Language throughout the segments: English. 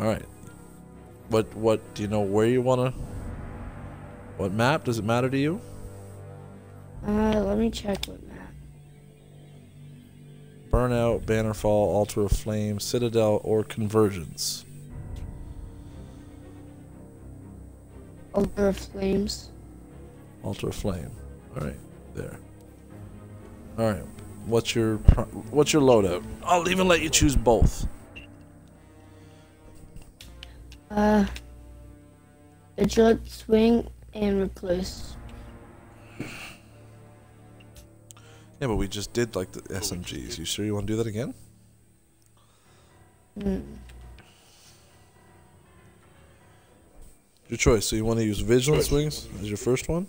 All right. What what do you know where you want to What map does it matter to you? Uh, let me check what map. Burnout, Bannerfall, Altar of Flame, Citadel, or Convergence? Altar of Flames. Altar of Flame. All right, there. All right. What's your what's your loadout? I'll even let you choose both. Uh, Vigilance Wing and Recluse. Yeah, but we just did like the SMGs. You sure you want to do that again? Hmm. Your choice. So you want to use Vigilance Wings as your first one?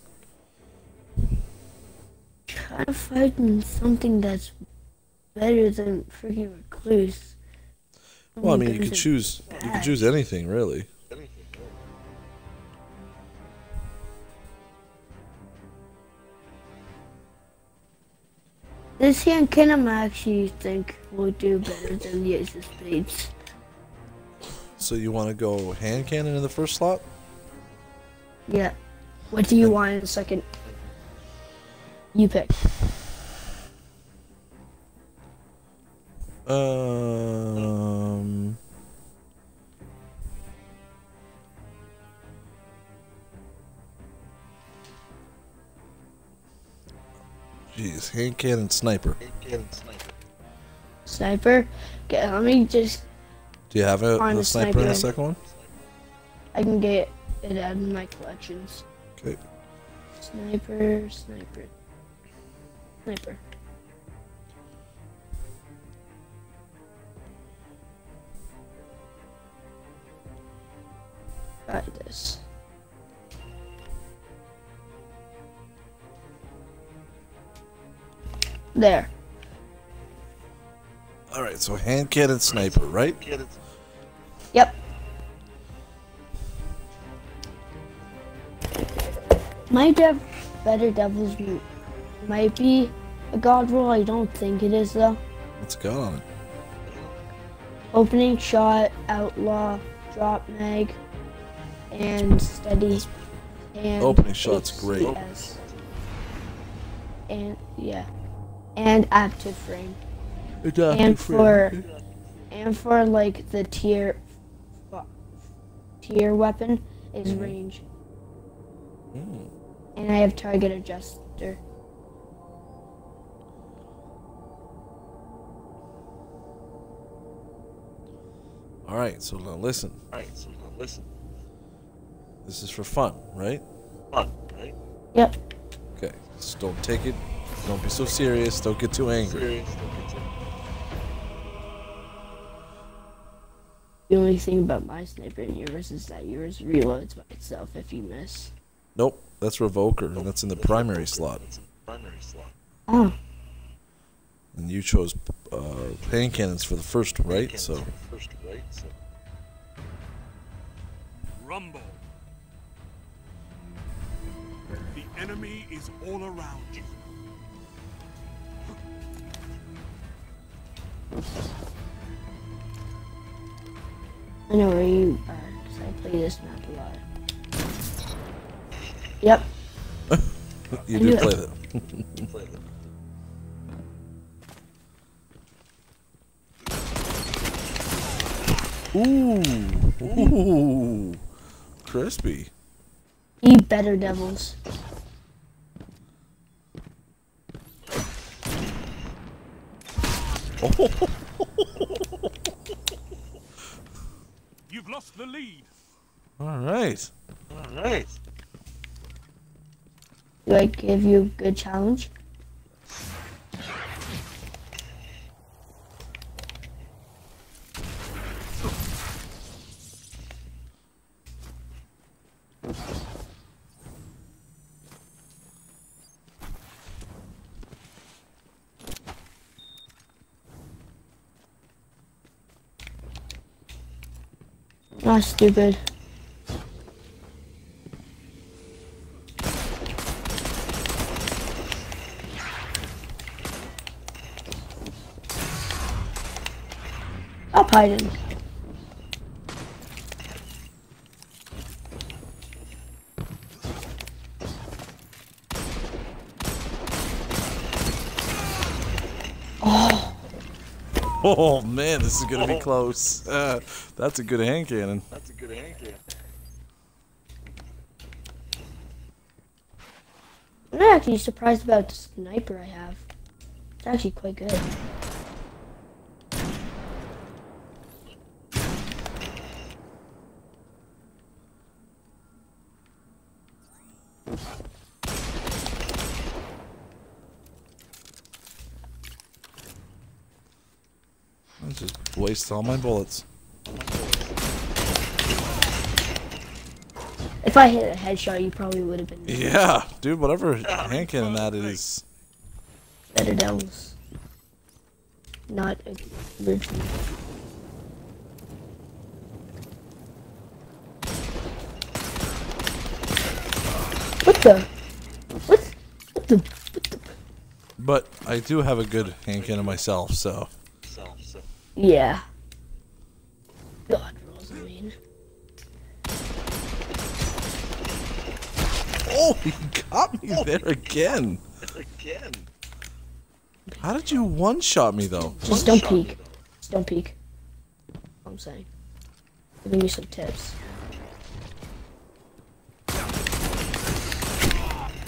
Try to find something that's better than freaking Recluse. Well, I mean, you could choose. You could choose anything, really. This hand cannon I actually think will do better than the Ace of Spades. So you want to go hand cannon in the first slot? Yeah. What do you want in the second? You pick. Um. Jeez, hand cannon sniper. Sniper. Okay, let me just. Do you have a, a a sniper in the second one? I can get it out of my collections. Okay. Sniper, sniper, sniper. Try this. There. All right, so hand cannon sniper, right? Yep. My dev better devils m- might be a god roll. I don't think it is though. What's got on it? Opening shot, outlaw, drop mag, and steady. And Opening shot's great. And yeah, and active frame. and for and for like the tier tier weapon is range Hmm. and i have target adjuster All right, so now listen. Alright, so now listen. This is for fun, right? Fun, right? yep Okay. Just don't take it. Don't be so serious. Don't get too angry. Serious, don't get too- the only thing about my sniper and yours is that yours reloads by itself if you miss Nope, that's revoker, and that's in the primary slot. It's in the primary slot. oh And you chose uh, hand cannons for the first, right? So take First, right? So, Rumble. The enemy is all around you. I know where you are because i play this map a lot yep you I do play it. that. play them. Ooh, ooh, crispy. be better devils You've lost the lead. All right. Alright. do i give you a good challenge Not stupid. Stop hiding. Oh man, this is gonna be close. Uh, that's a good hand cannon. That's a good hand cannon. I'm not actually surprised about the sniper I have. It's actually quite good. Wasted all my bullets. If I hit a headshot, you probably would have been Yeah, dude, whatever hand cannon that is. better devils. Not a original. What the? What? What the? What the? But I do have a good hand cannon myself, so. So, so. Yeah. God, Rosaline. Oh, he got me there again. Again. How did you one shot me though? Just don't peek. Just don't peek. I'm saying. Giving you some tips.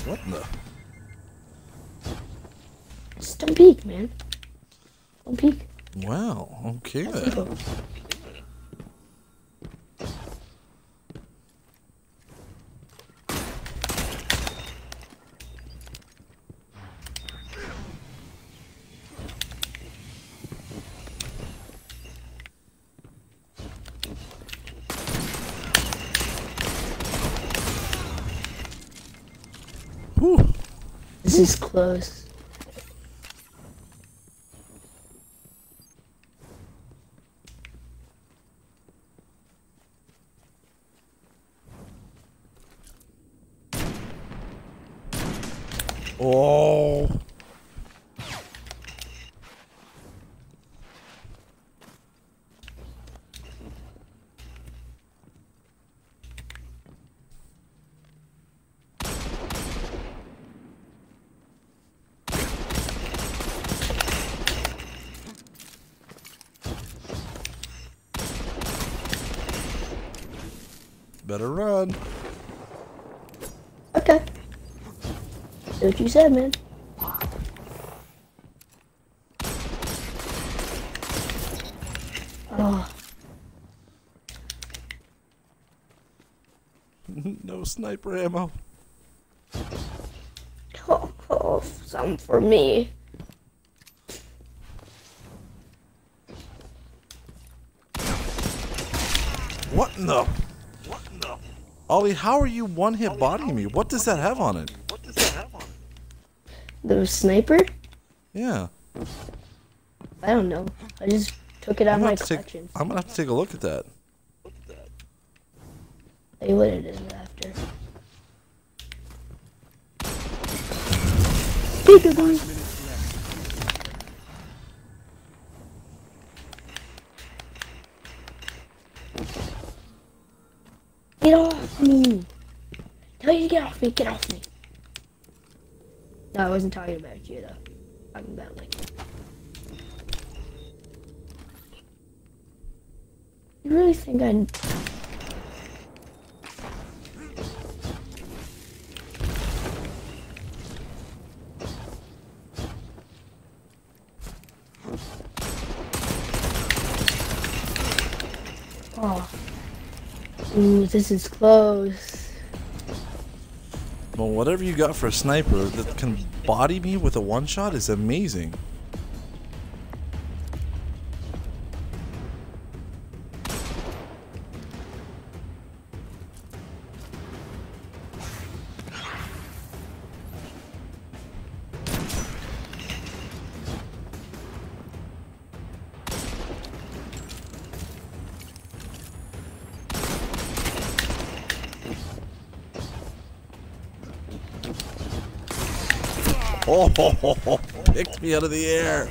What in the? Just don't peek, man. Don't peek. Wow. Okay then. Whew. This is close. Oh. Better run. Okay. Do what you said, man. Oh, no sniper ammo. oh, oh, some for me. What in the? What in the? Ollie, how are you one hit bodying me? What does that have on it? What does that have on it? The sniper? Yeah. I don't know. I just took it out I'm of my to take, collection. I'm gonna have to take a look at that. What's that? Tell you what it is after. Peekaboo. Get off me! Tell you to get off me, get off me! No, I wasn't talking about you though. I'm Talking about like You really think I Oh. Ooh, this is close. Well, whatever you got for a sniper that can body me with a one shot is amazing. Oh, picked me out of the air.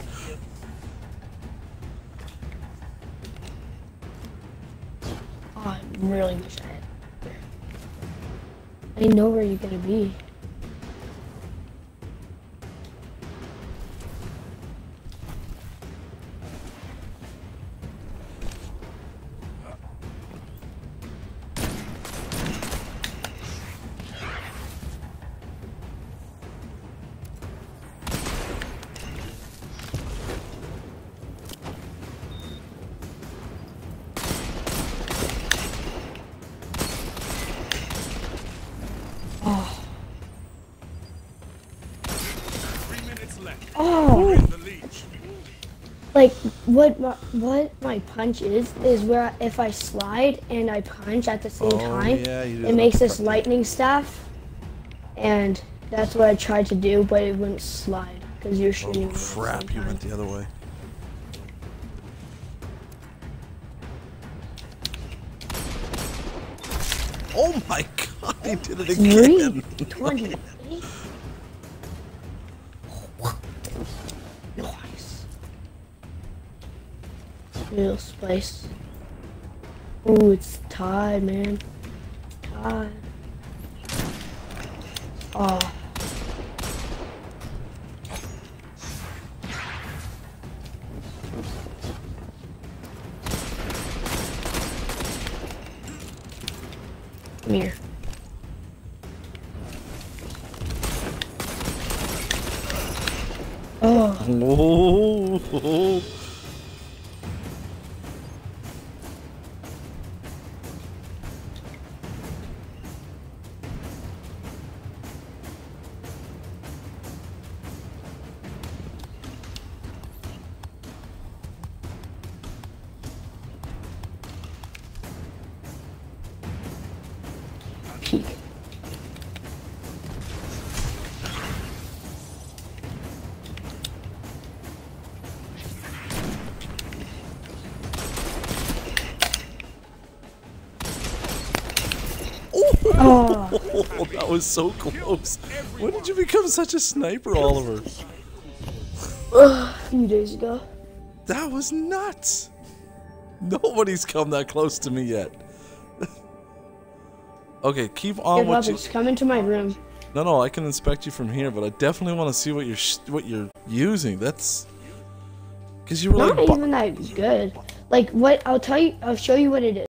Oh, I really wish I had. I know where you're gonna be. What my, what my punch is is where if I slide and I punch at the same Oh, time, yeah, it makes this lightning staff, and that's what I tried to do, but it wouldn't slide because you're oh, shooting. Oh the same crap! You time. went the other way. Oh my god! He did it Three again. twenty. Real spice. Ooh, it's tied, man. Tied. Oh. Ah. Come here. Oh, Oh. Oh, Oh, that was so close. When did you become such a sniper, Oliver? a few days ago. That was nuts. Nobody's come that close to me yet. Okay, keep on Good what you. come into my room. No, no, I can inspect you from here, but I definitely want to see what you're sh- what you're using. That's because you were Not like, even that good. Like what? I'll tell you. I'll show you what it is.